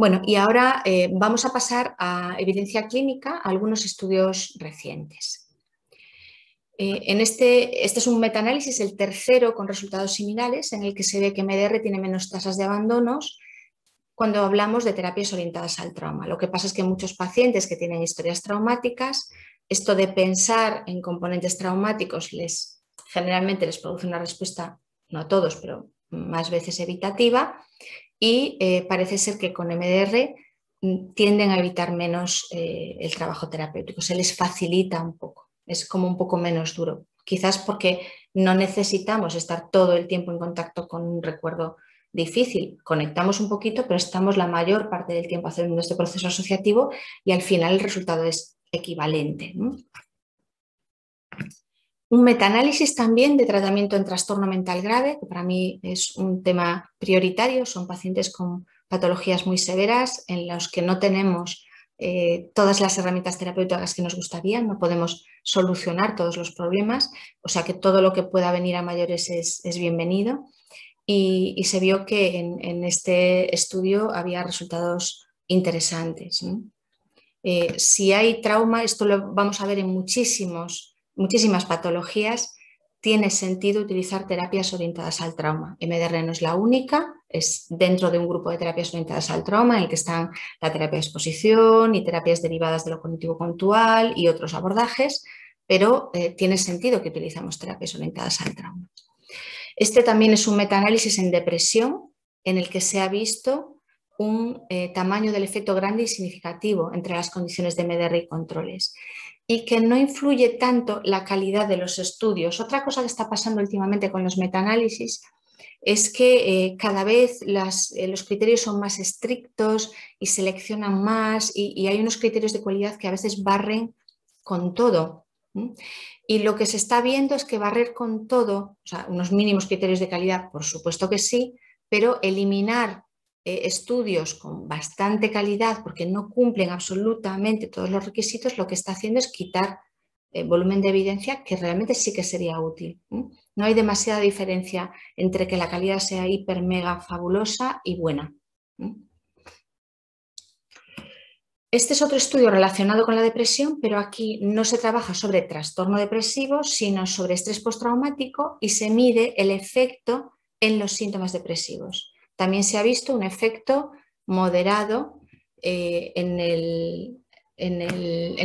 Bueno, y ahora eh, vamos a pasar a evidencia clínica, a algunos estudios recientes. Eh, en este, este es un metaanálisis, el tercero con resultados similares, en el que se ve que MDR tiene menos tasas de abandonos cuando hablamos de terapias orientadas al trauma. Lo que pasa es que muchos pacientes que tienen historias traumáticas, esto de pensar en componentes traumáticos les generalmente les produce una respuesta, no a todos, pero más veces evitativa, y eh, parece ser que con MDR mm, tienden a evitar menos eh, el trabajo terapéutico, se les facilita un poco, es como un poco menos duro, quizás porque no necesitamos estar todo el tiempo en contacto con un recuerdo difícil, conectamos un poquito, pero estamos la mayor parte del tiempo haciendo este proceso asociativo y al final el resultado es equivalente. Un metaanálisis también de tratamiento en trastorno mental grave, que para mí es un tema prioritario. Son pacientes con patologías muy severas en los que no tenemos eh, todas las herramientas terapéuticas que nos gustaría, no podemos solucionar todos los problemas, o sea que todo lo que pueda venir a mayores es, bienvenido. Y, se vio que en, este estudio había resultados interesantes. Eh, si hay trauma, esto lo vamos a ver en muchísimos muchísimas patologías, tiene sentido utilizar terapias orientadas al trauma. MDR no es la única, es dentro de un grupo de terapias orientadas al trauma en el que están la terapia de exposición y terapias derivadas de lo cognitivo conductual y otros abordajes, pero eh, tiene sentido que utilizamos terapias orientadas al trauma. Este también es un metaanálisis en depresión en el que se ha visto un eh, tamaño del efecto grande y significativo entre las condiciones de MDR y controles y que no influye tanto la calidad de los estudios. Otra cosa que está pasando últimamente con los metaanálisis es que eh, cada vez eh, los criterios son más estrictos y seleccionan más y, hay unos criterios de cualidad que a veces barren con todo. Y lo que se está viendo es que barrer con todo, o sea, unos mínimos criterios de calidad, por supuesto que sí, pero eliminar eh, estudios con bastante calidad porque no cumplen absolutamente todos los requisitos, lo que está haciendo es quitar eh, volumen de evidencia que realmente sí que sería útil. No hay demasiada diferencia entre que la calidad sea hiper, mega, fabulosa y buena. Este es otro estudio relacionado con la depresión, pero aquí no se trabaja sobre trastorno depresivo, sino sobre estrés postraumático y se mide el efecto en los síntomas depresivos. También se ha visto un efecto moderado eh, en,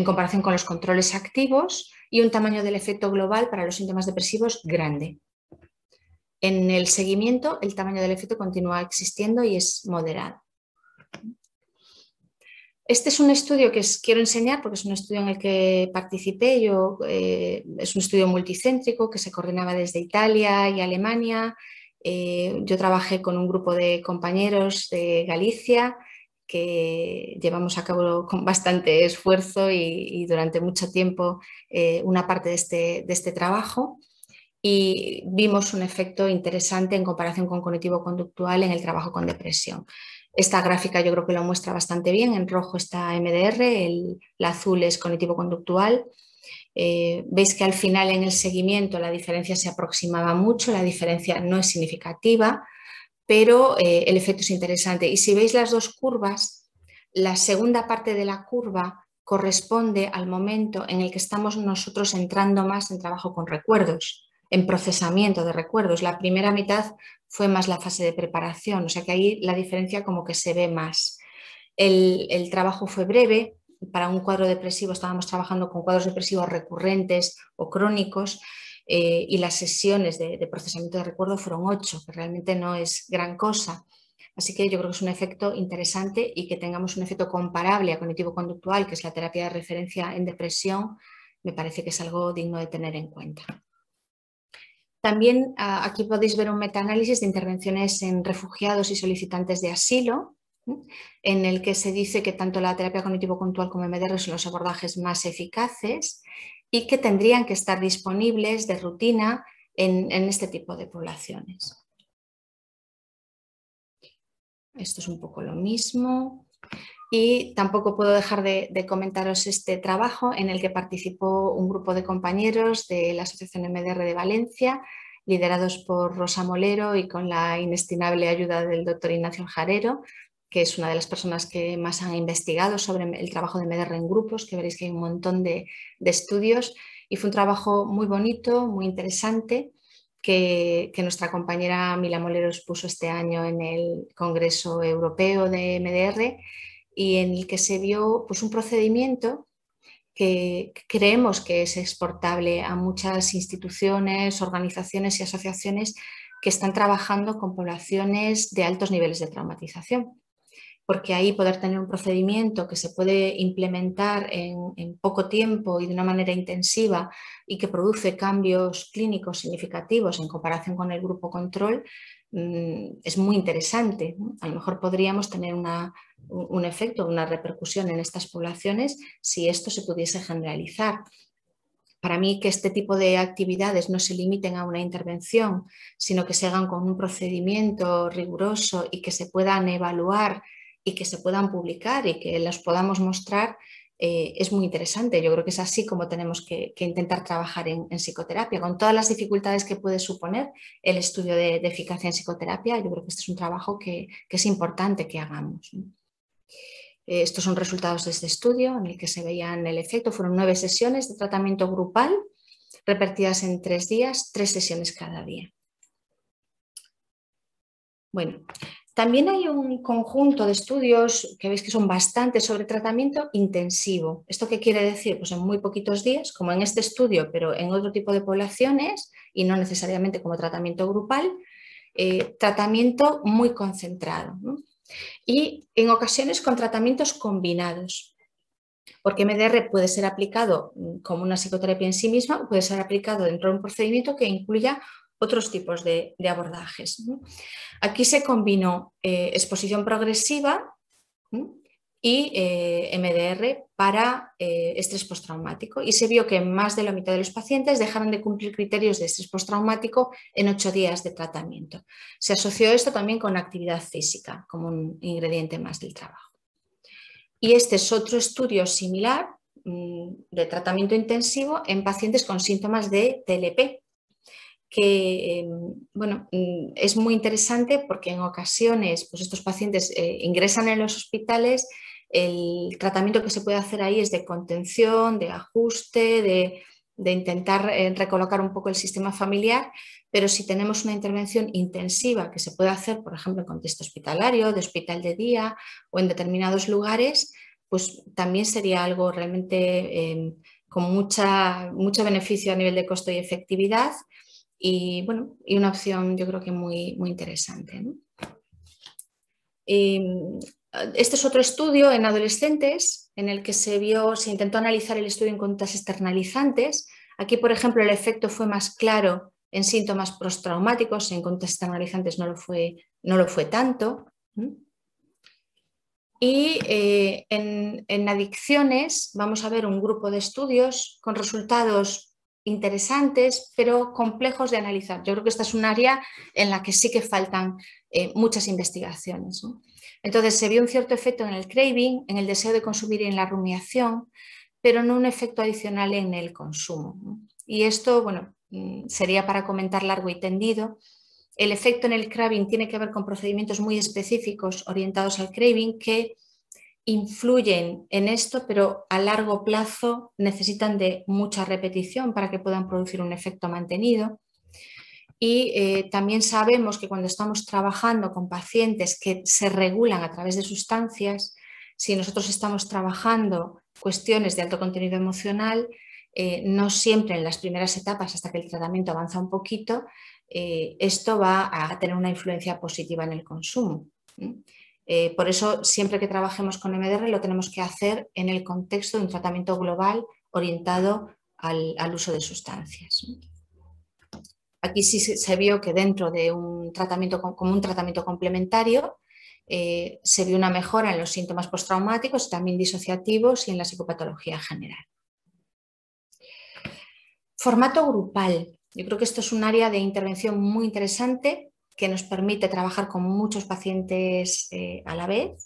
comparación con los controles activos y un tamaño del efecto global para los síntomas depresivos grande. En el seguimiento, el tamaño del efecto continúa existiendo y es moderado. Este es un estudio que quiero enseñar porque es un estudio en el que participé. Yo, eh, es un estudio multicéntrico que se coordinaba desde Italia y Alemania eh, yo trabajé con un grupo de compañeros de Galicia que llevamos a cabo con bastante esfuerzo y, durante mucho tiempo eh, una parte de este, de este, trabajo. Y vimos un efecto interesante en comparación con cognitivo-conductual en el trabajo con depresión. Esta gráfica yo creo que lo muestra bastante bien, en rojo está MDR, el azul es cognitivo-conductual eh, veis que al final en el seguimiento la diferencia se aproximaba mucho, la diferencia no es significativa, pero eh, el efecto es interesante. Y si veis las dos curvas, la segunda parte de la curva corresponde al momento en el que estamos nosotros entrando más en trabajo con recuerdos. en procesamiento de recuerdos. La primera mitad fue más la fase de preparación, o sea que ahí la diferencia como que se ve más. El, trabajo fue breve, para un cuadro depresivo estábamos trabajando con cuadros depresivos recurrentes o crónicos eh, y las sesiones de, de, procesamiento de recuerdo fueron ocho, que realmente no es gran cosa. Así que yo creo que es un efecto interesante y que tengamos un efecto comparable a cognitivo-conductual, que es la terapia de referencia en depresión, me parece que es algo digno de tener en cuenta. También ah, aquí podéis ver un metaanálisis de intervenciones en refugiados y solicitantes de asilo, en el que se dice que tanto la terapia cognitivo-conductual como MDR son los abordajes más eficaces y que tendrían que estar disponibles de rutina en este tipo de poblaciones. Esto es un poco lo mismo. Y tampoco puedo dejar de, comentaros este trabajo en el que participó un grupo de compañeros de la Asociación MDR de Valencia, liderados por Rosa Molero y con la inestimable ayuda del doctor Ignacio Jarero, que es una de las personas que más han investigado sobre el trabajo de MDR en grupos, que veréis que hay un montón de, estudios. Y fue un trabajo muy bonito, muy interesante que, nuestra compañera Mila Moleros puso este año en el Congreso Europeo de MDR y en el que se vio pues, un procedimiento que creemos que es exportable a muchas instituciones, organizaciones y asociaciones que están trabajando con poblaciones de altos niveles de traumatización porque ahí poder tener un procedimiento que se puede implementar en, poco tiempo y de una manera intensiva y que produce cambios clínicos significativos en comparación con el grupo control, mm, es muy interesante. A lo mejor podríamos tener un efecto, una repercusión en estas poblaciones si esto se pudiese generalizar. Para mí que este tipo de actividades no se limiten a una intervención, sino que se hagan con un procedimiento riguroso y que se puedan evaluar y que se puedan publicar y que las podamos mostrar eh, es muy interesante. Yo creo que es así como tenemos que, intentar trabajar en, psicoterapia, con todas las dificultades que puede suponer el estudio de, eficacia en psicoterapia. Yo creo que este es un trabajo que, es importante que hagamos. Eh, estos son resultados de este estudio en el que se veían el efecto. Fueron nueve sesiones de tratamiento grupal repartidas en tres días, tres sesiones cada día. Bueno, también hay un conjunto de estudios que veis que son bastantes sobre tratamiento intensivo. ¿Esto qué quiere decir? Pues en muy poquitos días, como en este estudio, pero en otro tipo de poblaciones y no necesariamente como tratamiento grupal, eh, tratamiento muy concentrado. Y en ocasiones con tratamientos combinados, porque MDR puede ser aplicado como una psicoterapia en sí misma, puede ser aplicado dentro de un procedimiento que incluya otros tipos de, abordajes. Aquí se combinó eh, exposición progresiva y eh, MDR para eh, estrés postraumático y se vio que más de la mitad de los pacientes dejaron de cumplir criterios de estrés postraumático en ocho días de tratamiento. Se asoció esto también con actividad física como un ingrediente más del trabajo. Y este es otro estudio similar mm, de tratamiento intensivo en pacientes con síntomas de TLP, que em, bueno, mm, es muy interesante porque en ocasiones pues estos pacientes eh, ingresan en los hospitales, el tratamiento que se puede hacer ahí es de contención, de ajuste, de, intentar eh, recolocar un poco el sistema familiar, pero si tenemos una intervención intensiva que se puede hacer, por ejemplo, en contexto hospitalario, de hospital de día o en determinados lugares, pues también sería algo realmente em, con mucha, mucho beneficio a nivel de costo y efectividad y, bueno, y una opción yo creo que muy, muy interesante. este es otro estudio en adolescentes en el que se vio, se intentó analizar el estudio en conductas externalizantes. Aquí, por ejemplo, el efecto fue más claro en síntomas postraumáticos, en conductas externalizantes no lo fue, no lo fue tanto. Y eh, en, en, adicciones vamos a ver un grupo de estudios con resultados interesantes, pero complejos de analizar. Yo creo que esta es un área en la que sí que faltan eh, muchas investigaciones. Entonces, se vio un cierto efecto en el craving, en el deseo de consumir y en la rumiación, pero no un efecto adicional en el consumo. Y esto, bueno, mm, sería para comentar largo y tendido. El efecto en el craving tiene que ver con procedimientos muy específicos orientados al craving que influyen en esto, pero a largo plazo necesitan de mucha repetición para que puedan producir un efecto mantenido. Y eh, también sabemos que cuando estamos trabajando con pacientes que se regulan a través de sustancias, si nosotros estamos trabajando cuestiones de alto contenido emocional, eh, no siempre en las primeras etapas, hasta que el tratamiento avanza un poquito, eh, esto va a tener una influencia positiva en el consumo. Eh, por eso, siempre que trabajemos con MDR, lo tenemos que hacer en el contexto de un tratamiento global orientado al, uso de sustancias. Aquí sí se vio que dentro de un tratamiento como un tratamiento complementario eh, se vio una mejora en los síntomas postraumáticos, también disociativos y en la psicopatología general. Formato grupal. Yo creo que esto es un área de intervención muy interesante que nos permite trabajar con muchos pacientes eh, a la vez.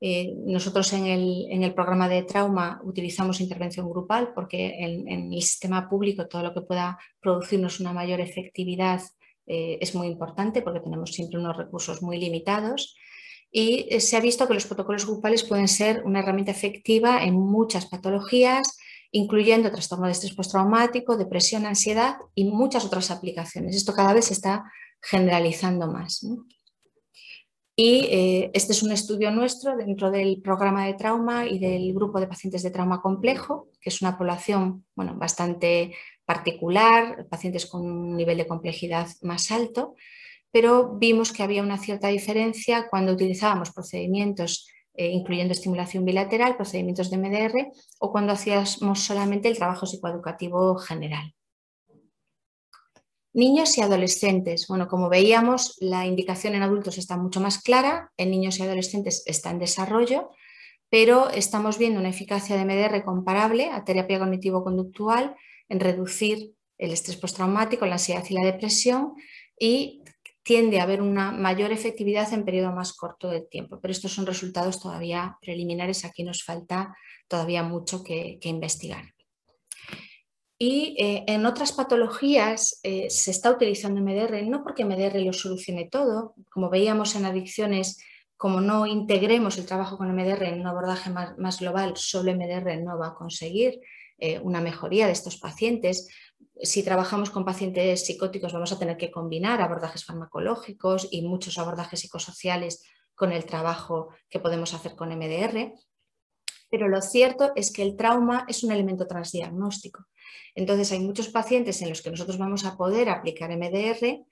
Eh, nosotros en el, programa de trauma utilizamos intervención grupal porque en, el sistema público todo lo que pueda producirnos una mayor efectividad eh, es muy importante porque tenemos siempre unos recursos muy limitados y se ha visto que los protocolos grupales pueden ser una herramienta efectiva en muchas patologías, incluyendo trastorno de estrés postraumático, depresión, ansiedad y muchas otras aplicaciones. Esto cada vez está generalizando más. Y eh, este es un estudio nuestro dentro del programa de trauma y del grupo de pacientes de trauma complejo, que es una población bueno, bastante particular, pacientes con un nivel de complejidad más alto, pero vimos que había una cierta diferencia cuando utilizábamos procedimientos eh, incluyendo estimulación bilateral, procedimientos de MDR o cuando hacíamos solamente el trabajo psicoeducativo general. Niños y adolescentes. Bueno, como veíamos, la indicación en adultos está mucho más clara, en niños y adolescentes está en desarrollo, pero estamos viendo una eficacia de MDR comparable a terapia cognitivo-conductual en reducir el estrés postraumático, la ansiedad y la depresión y tiende a haber una mayor efectividad en periodo más corto de tiempo. Pero estos son resultados todavía preliminares, aquí nos falta todavía mucho que investigar. Y eh, en otras patologías eh, se está utilizando MDR, no porque MDR lo solucione todo, como veíamos en adicciones, como no integremos el trabajo con MDR en un abordaje más, global, solo MDR no va a conseguir eh, una mejoría de estos pacientes. Si trabajamos con pacientes psicóticos vamos a tener que combinar abordajes farmacológicos y muchos abordajes psicosociales con el trabajo que podemos hacer con MDR. Pero lo cierto es que el trauma es un elemento transdiagnóstico entonces hay muchos pacientes en los que nosotros vamos a poder aplicar MDR,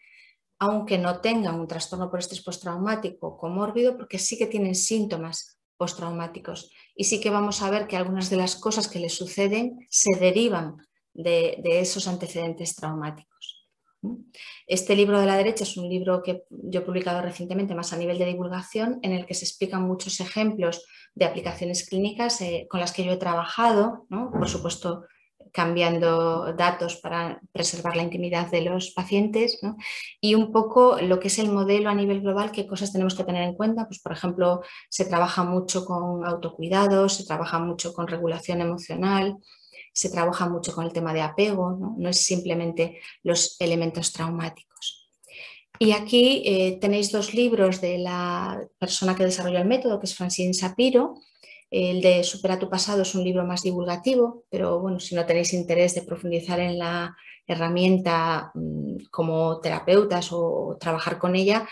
aunque no tengan un trastorno por estrés postraumático comórbido, porque sí que tienen síntomas postraumáticos y sí que vamos a ver que algunas de las cosas que les suceden se derivan de, esos antecedentes traumáticos. Este libro de la derecha es un libro que yo he publicado recientemente más a nivel de divulgación en el que se explican muchos ejemplos de aplicaciones clínicas eh, con las que yo he trabajado, por supuesto cambiando datos para preservar la intimidad de los pacientes y un poco lo que es el modelo a nivel global, qué cosas tenemos que tener en cuenta. Pues, por ejemplo, se trabaja mucho con autocuidado, se trabaja mucho con regulación emocional, se trabaja mucho con el tema de apego, no, es simplemente los elementos traumáticos. Y aquí eh, tenéis dos libros de la persona que desarrolló el método, que es Francine Sapiro, el de Supera tu pasado es un libro más divulgativo, pero bueno, si no tenéis interés de profundizar en la herramienta mm, como terapeutas o trabajar con ella,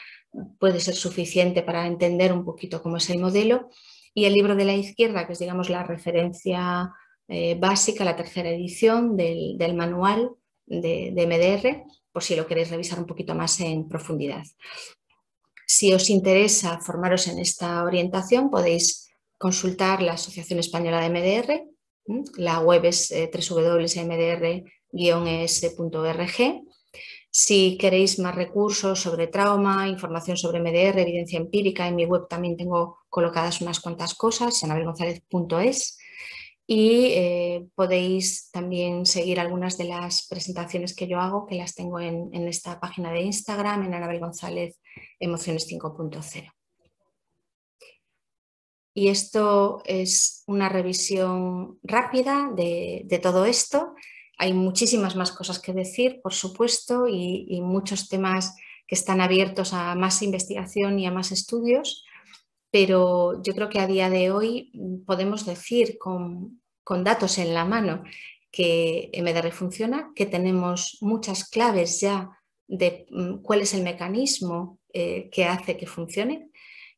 puede ser suficiente para entender un poquito cómo es el modelo. Y el libro de la izquierda, que es digamos la referencia eh, básica, la tercera edición del, manual de, de MDR, por si lo queréis revisar un poquito más en profundidad. Si os interesa formaros en esta orientación, podéis consultar la Asociación Española de MDR. La web es eh, www.mdr-es.org. Si queréis más recursos sobre trauma, información sobre MDR, evidencia empírica, en mi web también tengo colocadas unas cuantas cosas, en abelgonzalez.es. Y eh, podéis también seguir algunas de las presentaciones que yo hago, que las tengo en, en esta página de Instagram, en Anabel González Emociones 5.0. Y esto es una revisión rápida de, todo esto. Hay muchísimas más cosas que decir, por supuesto, y, muchos temas que están abiertos a más investigación y a más estudios, pero yo creo que a día de hoy podemos decir con, datos en la mano que MDR funciona, que tenemos muchas claves ya de mm, cuál es el mecanismo eh, que hace que funcione.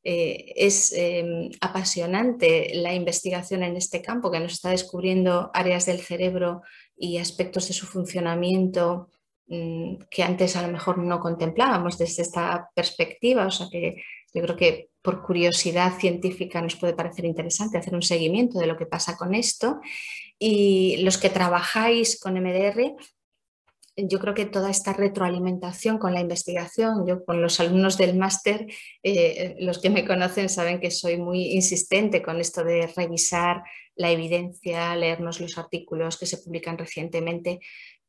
Eh, es em, apasionante la investigación en este campo que nos está descubriendo áreas del cerebro y aspectos de su funcionamiento mm, que antes a lo mejor no contemplábamos desde esta perspectiva. O sea que yo creo que por curiosidad científica nos puede parecer interesante hacer un seguimiento de lo que pasa con esto. Y los que trabajáis con MDR, yo creo que toda esta retroalimentación con la investigación, yo con los alumnos del máster, eh, los que me conocen saben que soy muy insistente con esto de revisar la evidencia, leernos los artículos que se publican recientemente,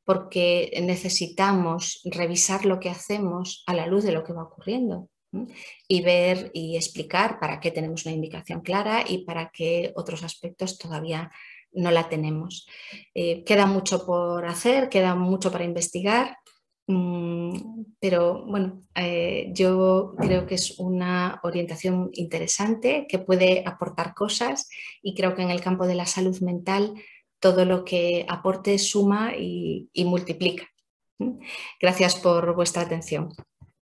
porque necesitamos revisar lo que hacemos a la luz de lo que va ocurriendo y ver y explicar para qué tenemos una indicación clara y para qué otros aspectos todavía no la tenemos. Eh, queda mucho por hacer, queda mucho para investigar, mm, pero bueno, eh, yo creo que es una orientación interesante que puede aportar cosas y creo que en el campo de la salud mental todo lo que aporte suma y multiplica. Gracias por vuestra atención.